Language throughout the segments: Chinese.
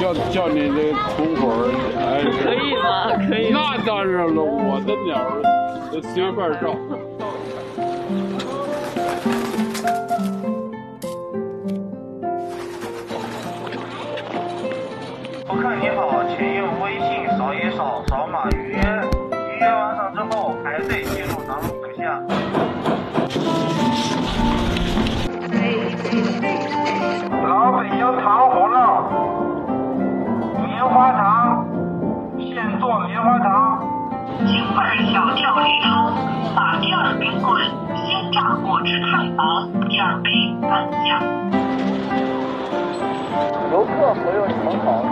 叫叫你的同伙儿，哎，可以吗？可以。那当然了，我的鸟儿随便照。顾客你好，请用微信扫一扫，扫码鲜榨果汁太薄，第二杯半价。游客朋友你们好，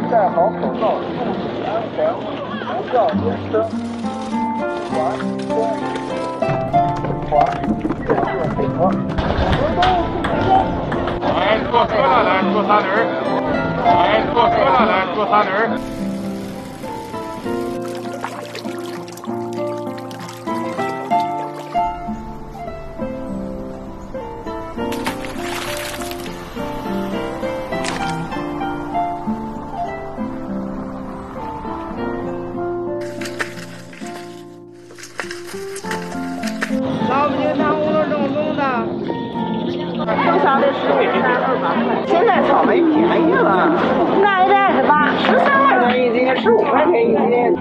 请戴好口罩，注意安全，不要晕车。环中环，谢谢配合。哎，坐车了，来坐三轮来。坐车了，来坐三轮。现在草莓便宜了，那一袋子八，十三块钱一斤，十五块钱一斤。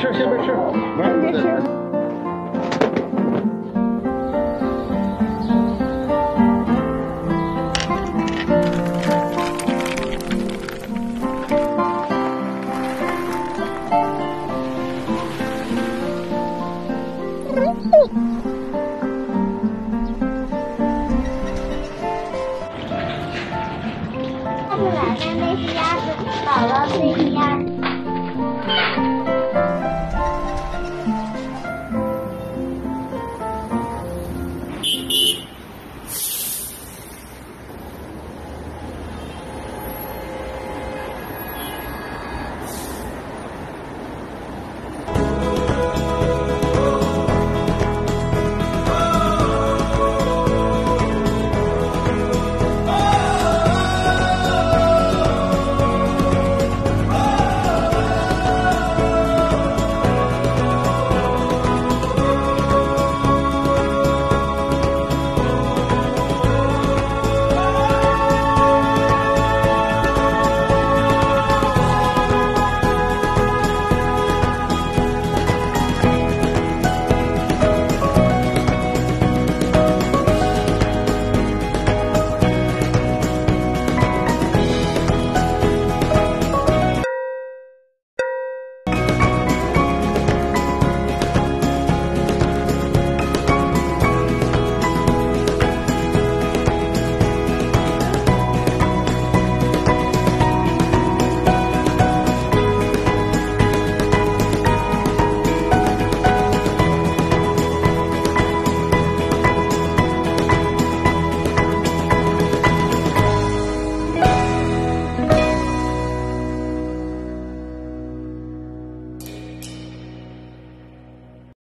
吃，先别吃，来，别吃。呜呜。鸭子来了，那是鸭子，姥姥。